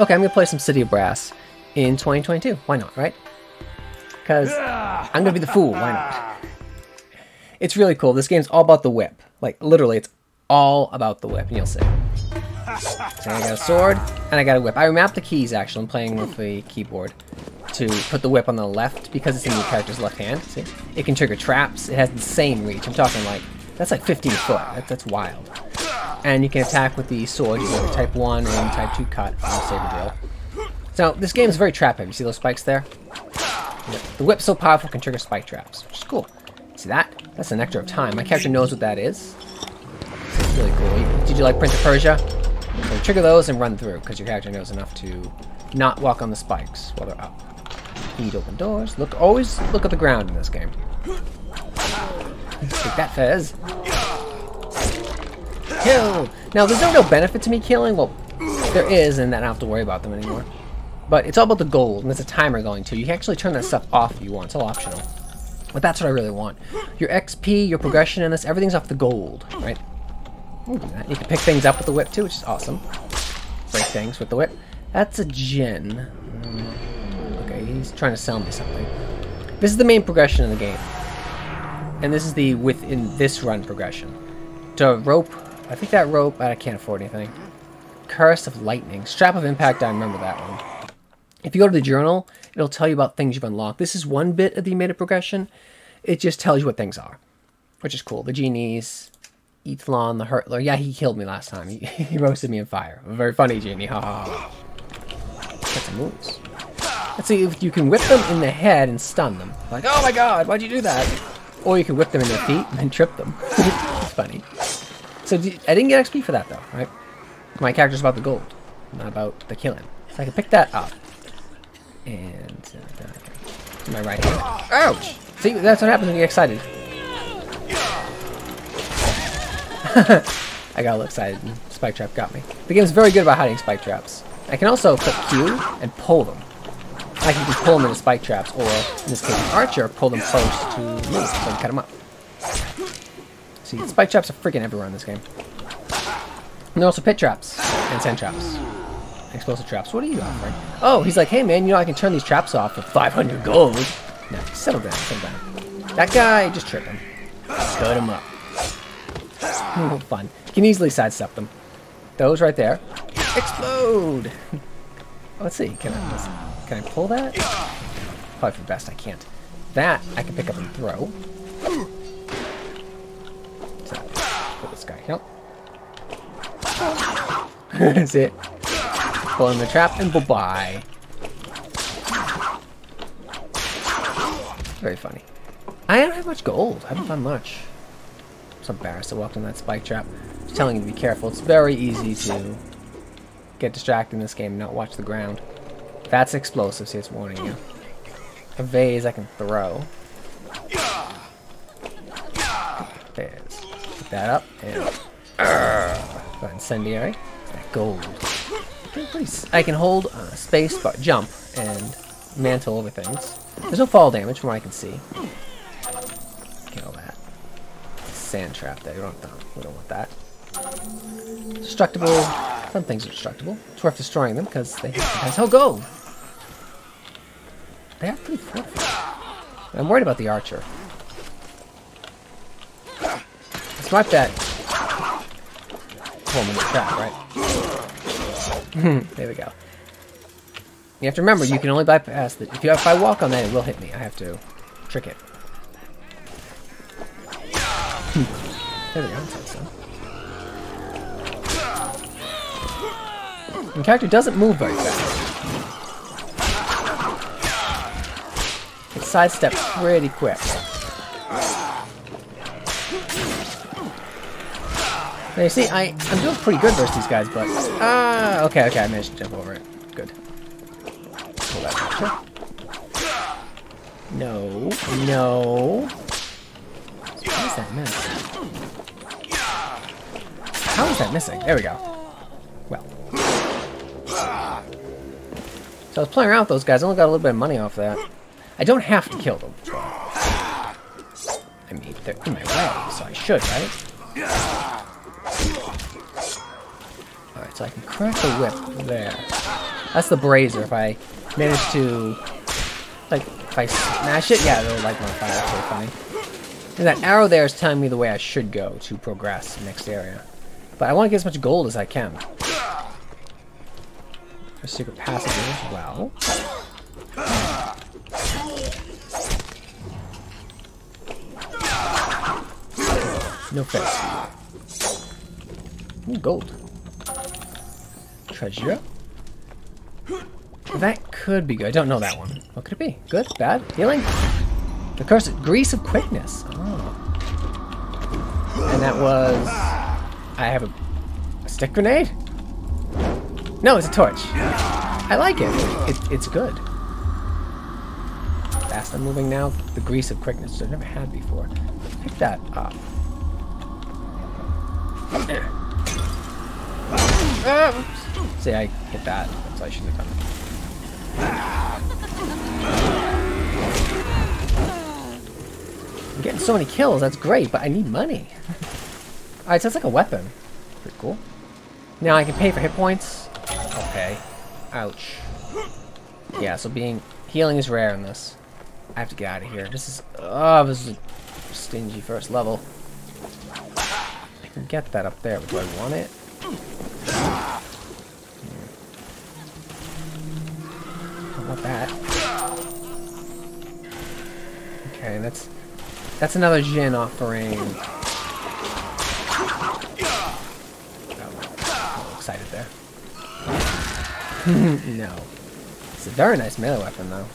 okay, I'm gonna play some City of Brass in 2022. Why not, right? Because I'm gonna be the fool. Why not? It's really cool. This game's all about the whip. Like literally, it's all about the whip, and you'll see. So I got a sword and I got a whip. I mapped the keys actually. I'm playing with the keyboard to put the whip on the left because it's in your character's left hand. See, it can trigger traps. It has insane reach. I'm talking like that's like 15 foot. That, that's wild. And you can attack with the sword. You can type one and type two cut from the saber drill. So this game is very trap heavy. See those spikes there? The whip's so powerful can trigger spike traps, which is cool. See that? That's a nectar of time. My character knows what that is. It's really cool. Did you like Prince of Persia? So trigger those and run through, because your character knows enough to not walk on the spikes while they're up. Need open doors. Look, always look at the ground in this game. Take that, Fez. Kill! Now, there's no real benefit to me killing. Well, there is, and then I don't have to worry about them anymore. But it's all about the gold, and there's a timer going too. You can actually turn that stuff off if you want. It's all optional. But that's what I really want. Your XP, your progression in this, everything's off the gold, right? You can pick things up with the whip too, which is awesome. Break things with the whip. That's a gen. Mm, okay, he's trying to sell me something. This is the main progression in the game. And this is the within this run progression. To rope, I think that rope, I can't afford anything. Curse of Lightning. Strap of Impact, I remember that one. If you go to the journal, it'll tell you about things you've unlocked. This is one bit of the meta progression. It just tells you what things are, which is cool. The genies, Ethlon, the Hurtler. Yeah, he killed me last time. He, he roasted me in fire. Very funny genie. Ha ha ha. Got some moves. Let's see if you can whip them in the head and stun them. Like, oh my god, why'd you do that? Or you can whip them in their feet and then trip them. it's funny. So I didn't get XP for that though, right? My character's about the gold, not about the killing. So I can pick that up. And uh, my right hand. Ouch! See, that's what happens when you get excited. I got a little excited and Spike Trap got me. The game's very good about hiding Spike Traps. I can also click Q and pull them. You can pull them into Spike Traps, or in this case, Archer, pull them close to me so I can cut them up. See, Spike Traps are freaking everywhere in this game. And also Pit Traps and Sand Traps. Explosive Traps. What are you offering? Oh, he's like, hey man, you know I can turn these traps off for 500 gold. No, settle down, settle down. That guy, just trip him. Cut him up. Oh, fun. You can easily sidestep them. Those right there. Explode! Let's see. Can I, can I pull that? Probably for best I can't. That I can pick up and throw. This guy here. That's it. Pull in the trap and bye-bye. Very funny. I don't have much gold. I haven't done much. I'm so embarrassed I walked in that spike trap. Just telling you to be careful. It's very easy to get distracted in this game and not watch the ground. That's explosive, see it's warning you. A vase I can throw. There's. That up and uh, incendiary. That gold. I can hold uh, space but jump and mantle over things. There's no fall damage from what I can see. Kill that. Sand trap there. We don't, we don't want that. Destructible. Some things are destructible. It's worth destroying them because they have how gold. They are pretty fortified. I'm worried about the archer. Not that. Trap, right? Hmm, there we go. You have to remember, you can only bypass the. If, you, if I walk on that, it will hit me. I have to trick it. Hmm. there we go. So. The character doesn't move very fast. It sidesteps pretty quick. Now you see, I, I'm doing pretty good versus these guys, but... Ah, uh, okay, okay, I managed to jump over it. Good. No, no. How is that miss? How is that missing? There we go. Well. So I was playing around with those guys. I only got a little bit of money off that. I don't have to kill them. I mean, they're in my way, so I should, right? So I can crack the whip there. That's the brazier. If I manage to, like, if I smash it, yeah, it'll light my fire. Really funny. And that arrow there is telling me the way I should go to progress next area. But I want to get as much gold as I can. A secret passage as well. No face. Ooh, gold. Treasure. That could be good. I don't know that one. What could it be? Good? Bad? Healing? The curse of grease of quickness. Oh. And that was I have a, a stick grenade? No, it's a torch. I like it. it it's good. Fast I'm moving now. The grease of quickness. I've never had before. Pick that up. See, I hit that. That's why I shouldn't have done it. I'm getting so many kills, that's great, but I need money. Alright, so that's like a weapon. Pretty cool. Now I can pay for hit points. Okay. Ouch. Yeah, so being... Healing is rare in this. I have to get out of here. This is... Oh, this is a stingy first level. I can get that up there, but do I want it? Want that. Okay, that's that's another Djinn offering. Oh, excited there. no. It's a very nice melee weapon, though.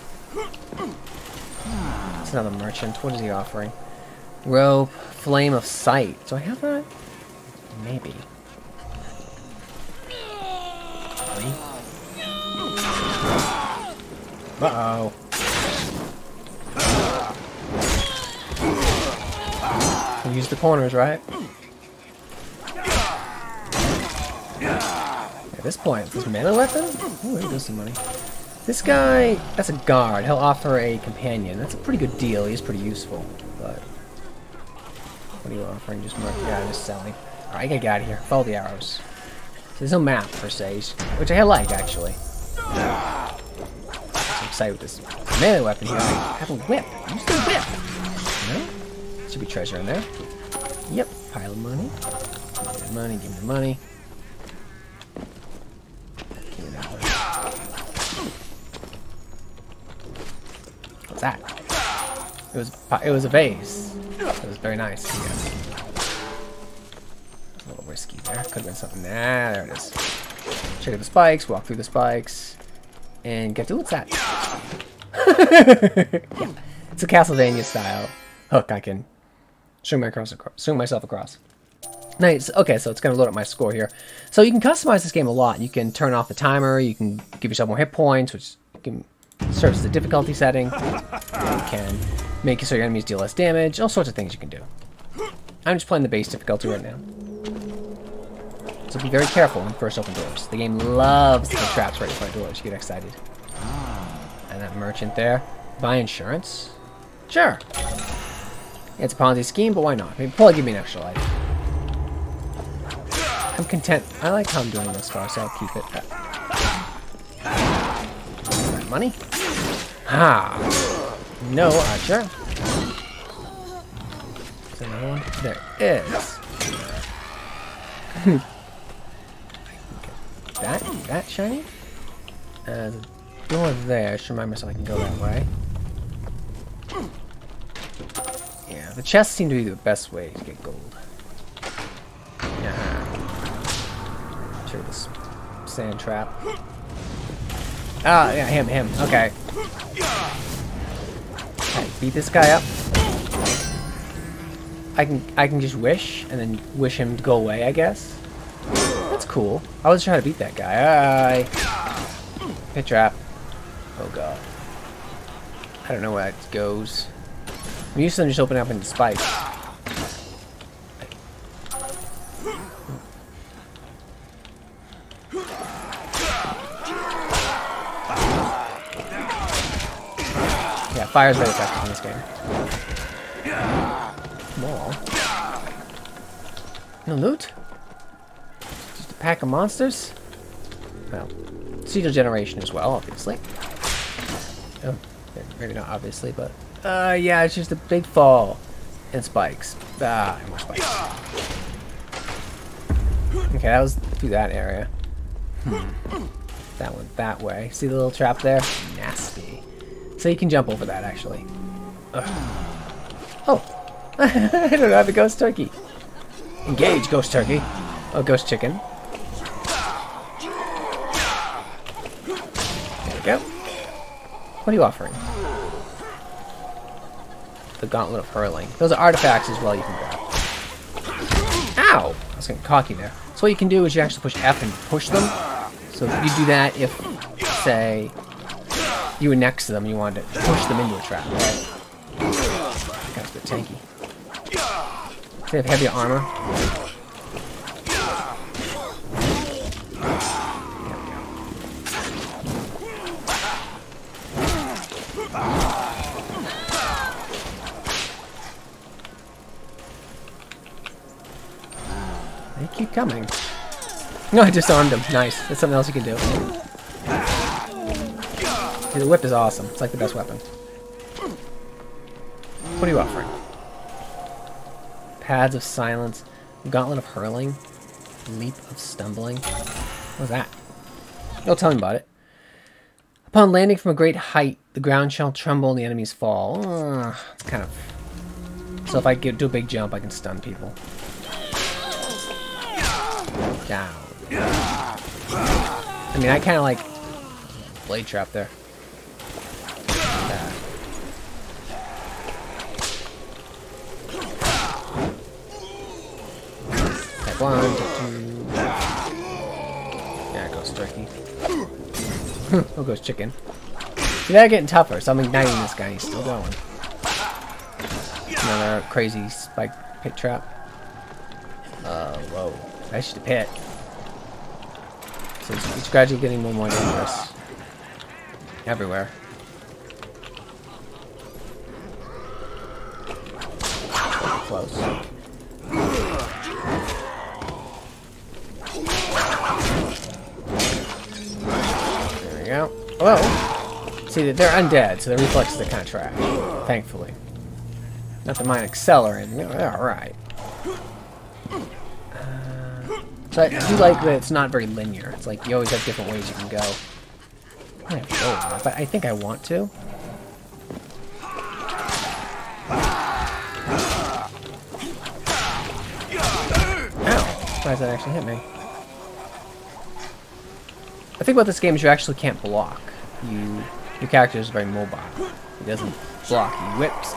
It's another merchant. What is he offering? Rope, Flame of Sight. Do I have that? Maybe. Uh-oh. Use the corners, right? At this point, this melee weapon? Ooh, there goes some money. This guy, that's a guard. He'll offer a companion. That's a pretty good deal. He's pretty useful. But what are you offering? Just mark. Yeah, just selling. Alright, I gotta get out of here. Follow the arrows. So there's no map per se, which I like actually I'm excited with this melee weapon here. I have a whip. I'm Use the whip. Should be treasure in there. Yep. Pile of money. Give me the money. Give me the money. Give me that What's that? It was it was a vase. It was very nice. Yeah. Risky there. Could have been something. Nah, there it is. Check out the spikes. Walk through the spikes. And get to what's that? yeah. It's a Castlevania style hook I can swing, my across, swing myself across. Nice. Okay, so it's going to load up my score here. So you can customize this game a lot. You can turn off the timer. You can give yourself more hit points, which can serve as the difficulty setting. You can make so your enemies deal less damage. All sorts of things you can do. I'm just playing the base difficulty right now. So be very careful when you first open doors. The game loves the traps right in front of doors. You get excited. Ah. And that merchant there. Buy insurance? Sure. It's a Ponzi scheme, but why not? I mean, probably give me an extra life. I'm content. I like how I'm doing this far, so I'll keep it. Uh, that money? Ha! No, Archer. Is there another one? There is. that? That shiny? Uh, door there. Just remind myself I can go that way. Yeah, the chests seem to be the best way to get gold. Yeah. Sure, this sand trap. Ah, yeah, him, him. Okay. okay. Beat this guy up. I can I can just wish and then wish him to go away, I guess. That's cool. I was trying to beat that guy. I Pit trap. Oh god. I don't know where it goes. I'm used to just opening up into spikes. Yeah, fire's very effective in this game. More. No loot? Pack of monsters? Well, Procedural generation as well, obviously. Oh, maybe not obviously, but... Uh, yeah, it's just a big fall. And spikes. Ah, more spikes. Okay, that was through that area. That went that way. See the little trap there? Nasty. So you can jump over that, actually. Ugh. Oh! I don't know, a ghost turkey. Engage, ghost turkey. Oh, ghost chicken. Go. What are you offering? The Gauntlet of Hurling. Those are artifacts as well you can grab. Ow! I was getting cocky there. So what you can do is you actually push F and push them. So you do that if, say, you were next to them and you wanted to push them into a trap, right? That's a bit tanky. They have heavier armor. Coming. No, I disarmed him. Nice. That's something else you can do. Dude, the whip is awesome. It's like the best weapon. What are you offering? Pads of Silence. Gauntlet of Hurling. Leap of Stumbling. What's that? Don't tell me about it. Upon landing from a great height, the ground shall tremble and the enemies fall. Uh, it's kind of... So if I do a big jump, I can stun people. Down. I mean, I kind of like blade trap there. Type one, two. Yeah, ghost turkey. oh, goes chicken. See, they're getting tougher, so I'm igniting this guy. He's still going. Another crazy spike pit trap. Uh, whoa. That's just a pit. So it's, it's gradually getting more and more dangerous. Everywhere. Close. There we go. Well, see, they're undead, so their reflexes are kind of trash. Thankfully. Not that mine. They're alright. So I do like that it's not very linear. It's like you always have different ways you can go. I to but I think I want to. Ow! Why does that actually hit me? I think about this game is you actually can't block. You, your character is very mobile. He doesn't block. He whips,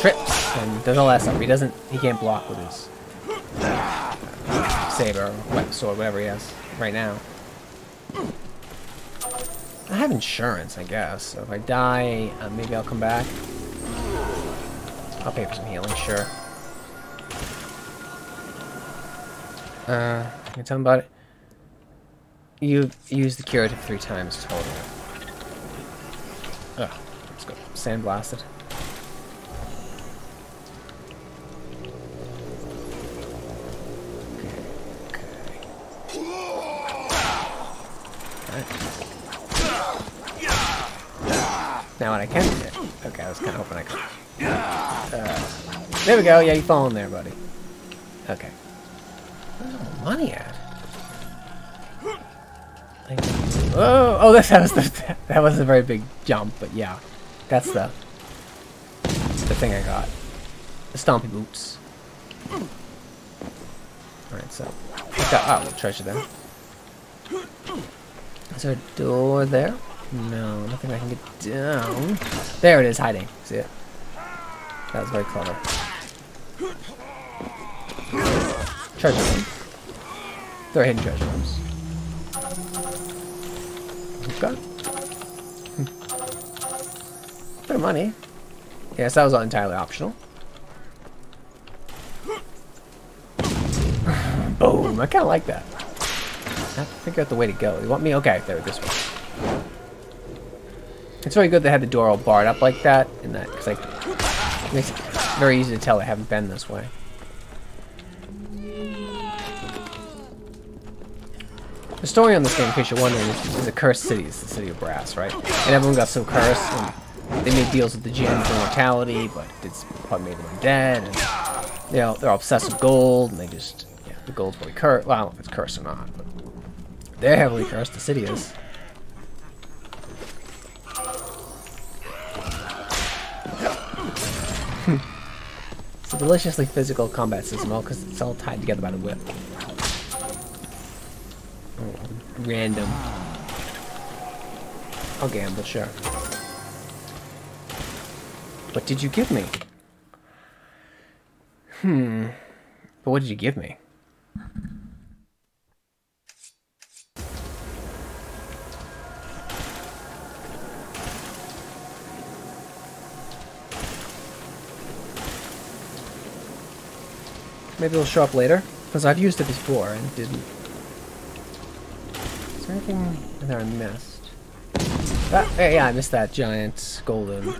trips, and does all that stuff. He doesn't. He can't block with his saber, or sword, whatever he has right now. I have insurance, I guess. So if I die, uh, maybe I'll come back. I'll pay for some healing, sure. Uh, can you tell me about it? You used the curative three times total. Ugh, let's go. Sandblasted. Now what I can do... Okay, I was kind of hoping I could... Uh, there we go. Yeah, you fall in there, buddy. Okay. Where's money at? Oh, oh, that was the, that was a very big jump, but yeah, that's the the thing I got. The stompy boots. All right, so I got oh, treasure there. Is there a door there? No, nothing I can get down. There it is, hiding. See it? That was very clever. Treasure room. There are hidden treasure rooms. Got hmm. Bit of money. Yes, that was entirely optional. Boom! I kind of like that. I have to figure out the way to go. You want me? Okay, there, this way. It's very good they had the door all barred up like that, in that, because like, it makes it very easy to tell I haven't been this way. The story on this game, in case you're wondering, is, is a cursed city. It's the city of Brass, right? And everyone got so cursed, and they made deals with the gems for immortality, but it's probably made them undead, and they're obsessed with gold, and they just, yeah, the gold's probably cursed. Well, I don't know if it's cursed or not, but they're heavily cursed, the city is. It's a deliciously physical combat system, all because it's all tied together by the whip. Oh, random. I'll gamble, sure. What did you give me? Hmm. But what did you give me? Maybe it'll show up later, because I've used it before and didn't. Is there anything that I missed? Ah, yeah, I missed that giant golden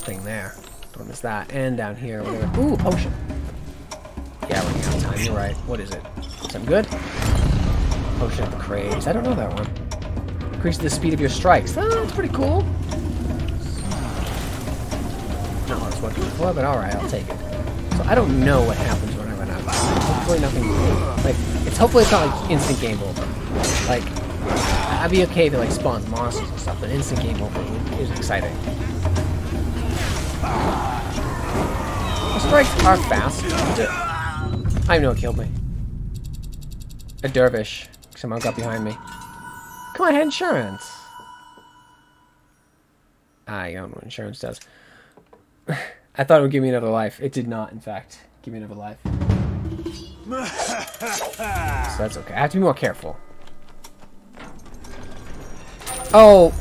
thing there. Don't miss that. And down here, whatever. Ooh, potion. Yeah, running out of time. You're right. What is it? Something good? Potion of Craves. I don't know that one. Increase the speed of your strikes. Oh, that's pretty cool. Not what I was but alright, I'll take it. So I don't know what happens Hopefully nothing... Like, it's hopefully it's not like instant game over. Like, I'd be okay if it like spawns monsters and stuff, but instant game over is exciting. The strikes are fast. I know it killed me. A dervish. Someone got behind me. Come on, I had insurance. I don't know what insurance does. I thought it would give me another life. It did not, in fact, give me another life. So that's okay. I have to be more careful. Oh,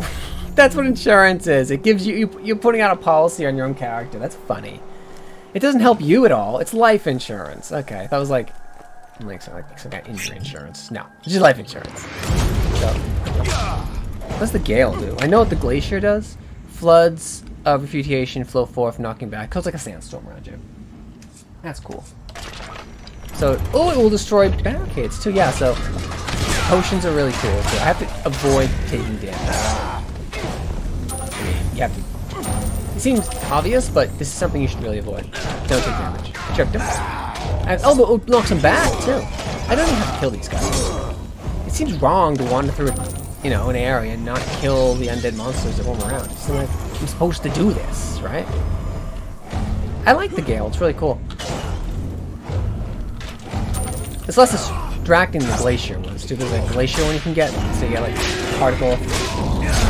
that's what insurance is. It gives you, you, you're putting out a policy on your own character. That's funny. It doesn't help you at all. It's life insurance. Okay, that was like, like some, like some kind of injury insurance. No, it's just life insurance. So, what does the gale do? I know what the glacier does. Floods of refutation flow forth, knocking back. Cause like a sandstorm around you. That's cool. So, oh, it will destroy barricades too. Yeah, so potions are really cool. So I have to avoid taking damage. You have to it seems obvious, but this is something you should really avoid. Don't take damage. Check him. And, oh, but it knocks him back, too. I don't even have to kill these guys. It seems wrong to wander through, you know, an area and not kill the undead monsters that roam around. So like, I'm supposed to do this, right? I like the Gale. It's really cool. It's less distracting than the Glacier was, too. There's a Glacier one you can get, so you get, like, particle,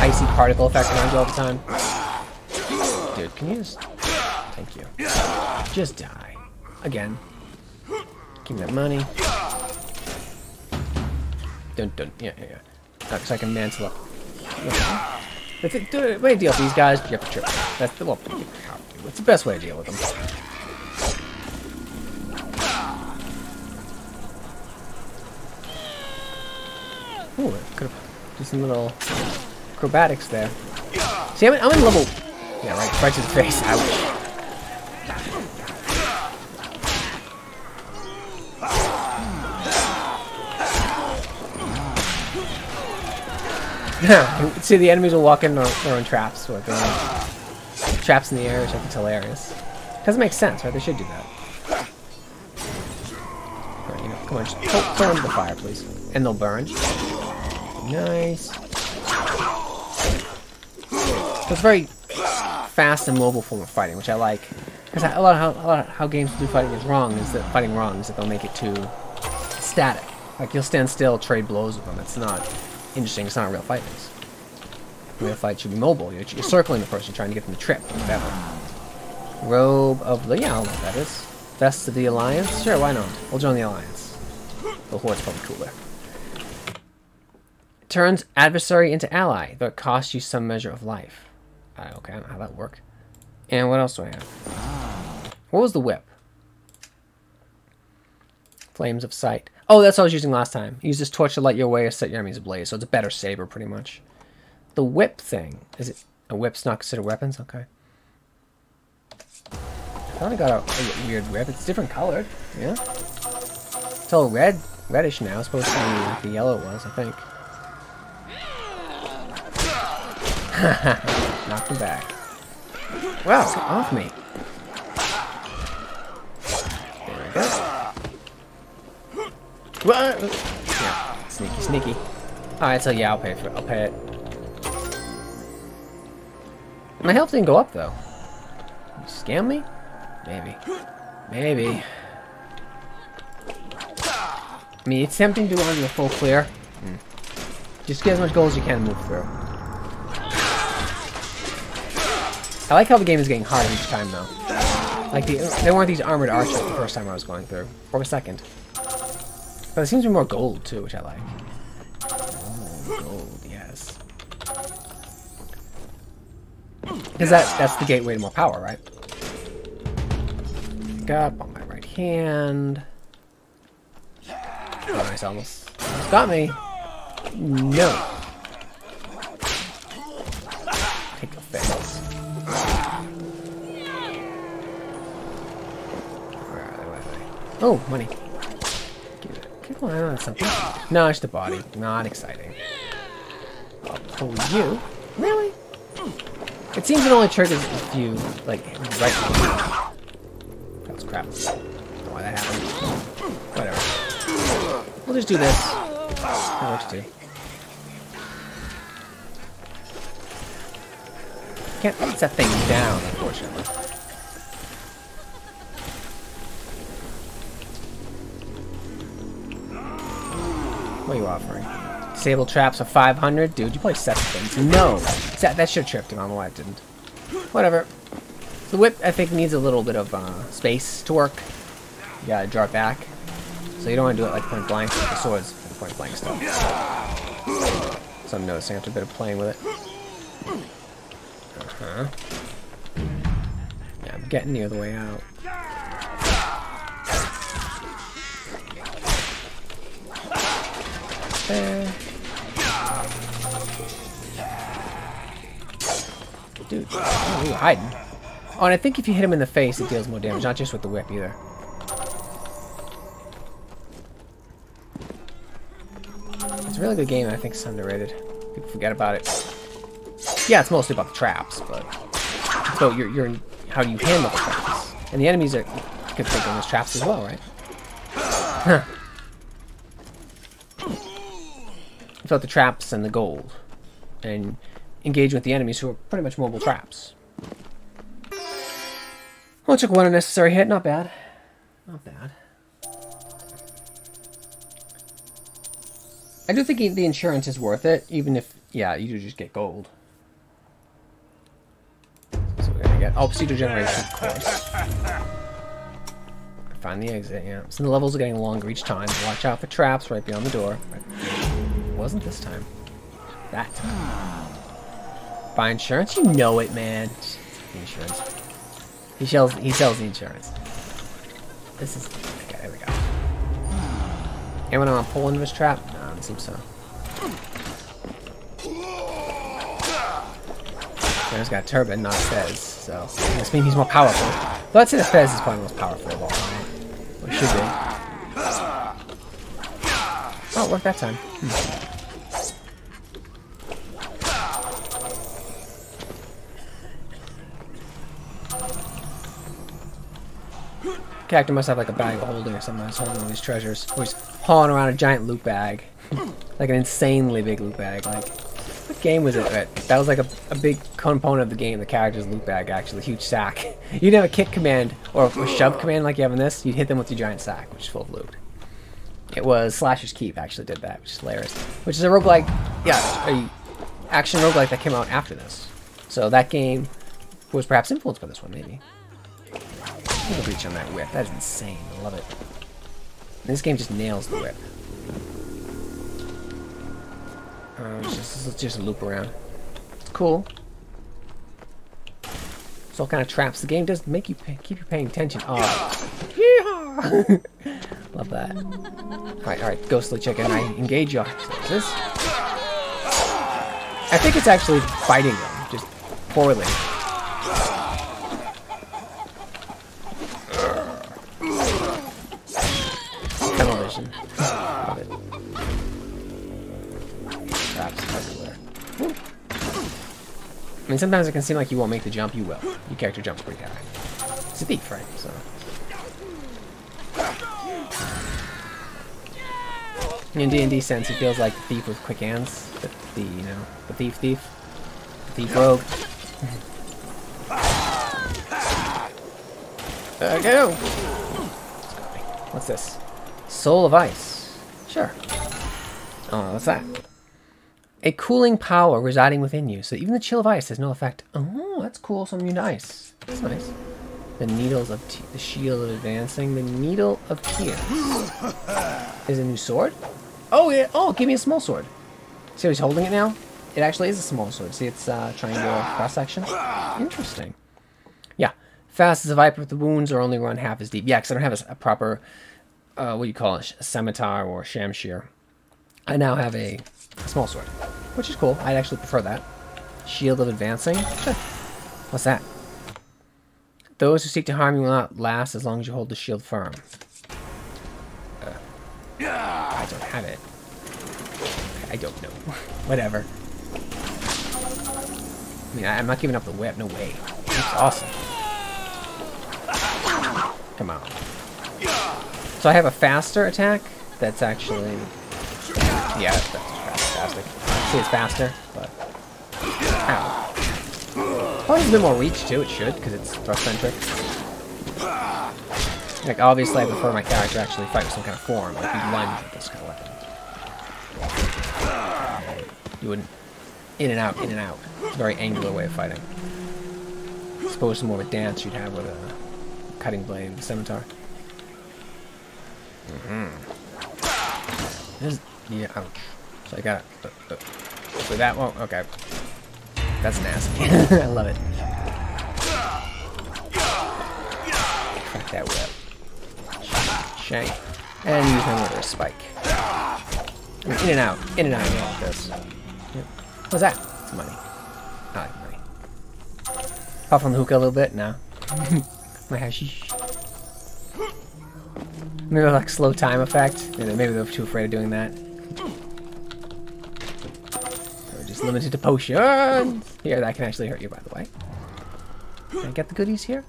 icy particle effect around you all the time. Dude, can you just... Thank you. Just die. Again. Give me that money. Dun dun. Yeah, yeah, yeah. So I can mantle up. Okay. The way to deal with these guys, you have to trip. That's the, well, what's the best way to deal with them? Ooh, could do some little acrobatics there. See, I'm in, I'm in level yeah, right, right to the face. Ouch. See, the enemies will walk in their, their own traps. Or their own traps in the air, which I think is hilarious. Doesn't make sense, right? They should do that. You know, come on, just throw, throw into the fire, please. And they'll burn. Nice. So it's very fast and mobile form of fighting, which I like. Because a lot of how, a lot of how games do fighting is wrong is that fighting wrong is that they'll make it too static. Like you'll stand still, trade blows with them. It's not interesting. It's not real fighting. Real fight should be mobile. You're, you're, circling the person, trying to get them to trip, whatever. Robe of the yeah, I know what that is. Vest of the Alliance. Sure, why not? We'll join the Alliance. The Horde's probably cooler. Turns adversary into ally, though it costs you some measure of life. Uh, okay, I don't know how that worked. And what else do I have? What was the whip? Flames of Sight. Oh, that's what I was using last time. Use this torch to light your way or set your enemies ablaze. So it's a better saber, pretty much. The whip thing. Is it... A whip's not considered weapons? Okay. I thought I got a, a weird whip. It's different colored. Yeah? It's all red. reddish now. It's supposed to be like the yellow it was, I think. Knocked him back. Well, off me. There we go. What? Yeah, sneaky, sneaky. Alright, so yeah, I'll pay for it. I'll pay it. My health didn't go up, though. Scam me? Maybe. Maybe. I mean, it's tempting to go on the full clear. Mm. Just get as much gold as you can and move through. I like how the game is getting harder each time, though. Like, the, there weren't these armored archers the first time I was going through. Or the second. But there seems to be more gold, too, which I like. Oh, gold, yes. Because that, that's the gateway to more power, right? Pick up on my right hand. Oh, nice, almost, almost got me. No. Oh, money. Keep an eye on something. No, it's the body. Not exciting. I'll pull you. Really? It seems it only triggers if you, like, right. That was crap. Don't why that happened. Whatever. We'll just do this. That works too. Can't set things down, unfortunately. What are you offering? Disable traps for 500? Dude, you probably set things. No! That, that should have tripped him. I don't know why it didn't. Whatever. The whip, I think, needs a little bit of uh, space to work. You gotta draw it back. So you don't want to do it like point blank. The sword's point blank stuff. So I'm noticing after a bit of playing with it. Uh-huh. Yeah, I'm getting near the way out. There. Dude, oh, you hiding. Oh, and I think if you hit him in the face, it deals more damage, not just with the whip either. It's a really good game, and I think it's underrated. People forget about it. Yeah, it's mostly about the traps, but so you're, you're how you handle the traps, and the enemies are could think them as traps as well, right? Huh. About the traps and the gold, and engage with the enemies who are pretty much mobile traps. Well, took one unnecessary hit. Not bad. Not bad. I do think the insurance is worth it, even if, yeah, you do just get gold. So we're gonna get, oh, pseudo generation, of course. Find the exit, yeah. So the levels are getting longer each time. Watch out for traps right beyond the door. Wasn't this time. That. Buy insurance? You know it, man. insurance. He sells. He sells the insurance. This is okay. There we go. Anyone to pull into his trap? No, it seems so. There's got a turban, not a fez, so this means he's more powerful. But I'd say the fez is probably the most powerful of all, right? Or should be. It that time. Hmm. Character must have like a bag of holding or something that's holding all these treasures. Or he's hauling around a giant loot bag. like an insanely big loot bag. Like, what game was it? That, that was like a, a big component of the game, the character's loot bag, actually. Huge sack. You'd have a kick command or a shove command like you have in this. You'd hit them with your giant sack, which is full of loot. It was Slasher's Keep actually did that, which is hilarious. Which is a roguelike, yeah, a action roguelike that came out after this. So that game was perhaps influenced by this one, maybe. Reach on that whip. That is insane. I love it. this game just nails the whip. Uh, just, just loop around. It's cool. It's all kind of traps. The game does make you pay, keep you paying attention. Oh, Love that. Alright, alright, ghostly chicken, I engage you. This? I think it's actually biting them, just poorly. Television. Love it. Traps everywhere. I mean, sometimes it can seem like you won't make the jump, you will. Your character jumps pretty high. It's a thief, right? So In D&D sense, he feels like the thief with quick hands. The, the you know, the thief thief. The thief rogue. uh, go! What's this? Soul of Ice. Sure. Oh, what's that? A cooling power residing within you, so even the chill of ice has no effect. Oh, that's cool. So I'm immune to ice. That's nice. The needles of the shield of advancing. The needle of tears is a new sword. Oh yeah. Oh, give me a small sword. See how he's holding it now? It actually is a small sword. See, it's uh, triangular cross section. Interesting. Yeah. Fast as a viper. The wounds are only run half as deep. Yeah, because I don't have a, a proper, uh, what do you call it, a scimitar or a shamshir. I now have a small sword, which is cool. I'd actually prefer that. Shield of advancing. What's that? Those who seek to harm you will not last as long as you hold the shield firm. Uh, I don't have it. I don't know. Whatever. I mean, I, am not giving up the whip. No way. It's awesome. Come on. So I have a faster attack that's actually... Yeah, that's fantastic. See, it's faster, but... Ow. Probably has a bit more reach too, it should, because it's thrust-centric. Like, obviously I prefer my character actually fight with some kind of form, like you lunge with this kind of weapon. You wouldn't... In and out, in and out. It's a very angular way of fighting. As opposed to more of a dance you'd have with a cutting blade, a scimitar. Mm-hmm. Yeah, ouch. So I got uh, uh, so that won't... Okay, that's nasty. I love it. Crack that whip. Shank. And use my murder spike. in and out, in and out of all this. Yep. What's that? It's money. I like money. Puff on the hookah a little bit. No. my hashish. Maybe like slow time effect. Maybe they're too afraid of doing that. Limited to potions. Here, that can actually hurt you, by the way. Can I get the goodies here?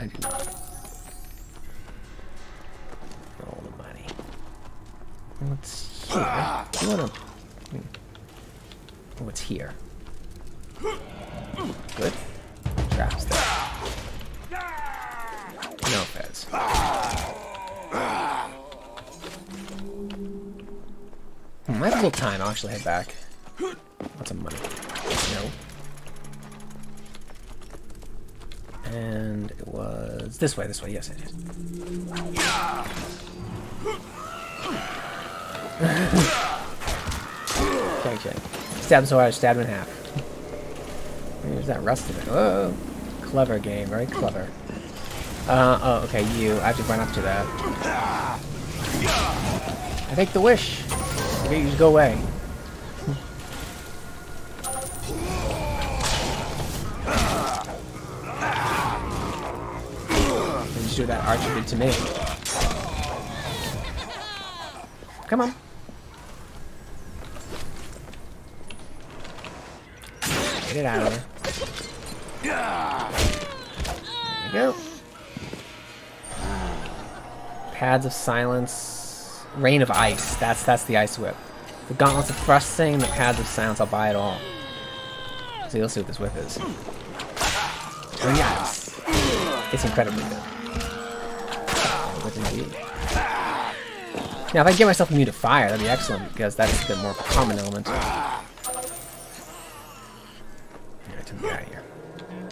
I do not. All the money. What's here? You wanna... Hmm. What's here? Good. Traps I have a little time. I'll actually head back. Want some money? No. And it was this way, this way. Yes, it is. okay. Stab him so hard, stab him in half. There's that rust in it. Whoa. Clever game, very clever. Uh, oh, okay, you. I have to run up to that. I take the wish. Just go away. Just do that Archer did to me. Come on. Get it out of there. There we go. Pads of silence. Rain of Ice. That's that's the Ice Whip. The Gauntlets of Thrusting, the Pads of Silence. I'll buy it all. So you'll see what this whip is. Oh yes, it's incredibly good. Now, if I get myself immune to fire, that'd be excellent because that's the more common element. Yeah, took me out of here.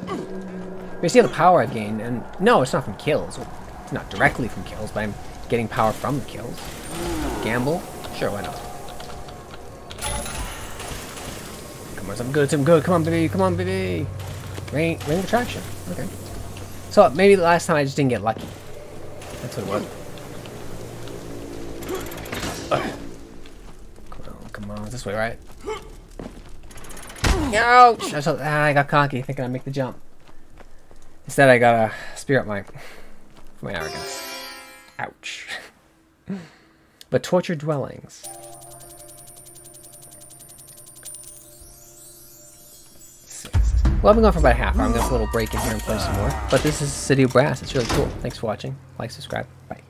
But you see the power I've gained, and no, it's not from kills. It's not directly from kills, but I'm getting power from the kills. Gamble? Sure, why not? Come on, something good, something good. Come on, baby, come on, baby. Rain, rain of attraction. Okay. So maybe the last time I just didn't get lucky. That's what it was. Come on, come on, this way, right? Ouch! I, ah, I got cocky, thinking I'd make the jump. Instead, I got a spirit mine for my arrogance. Ouch. But torture dwellings. Well, I've been gone for about a half hour. I'm going to put a little break in here and play some more. But this is City of Brass. It's really cool. Thanks for watching. Like, subscribe. Bye.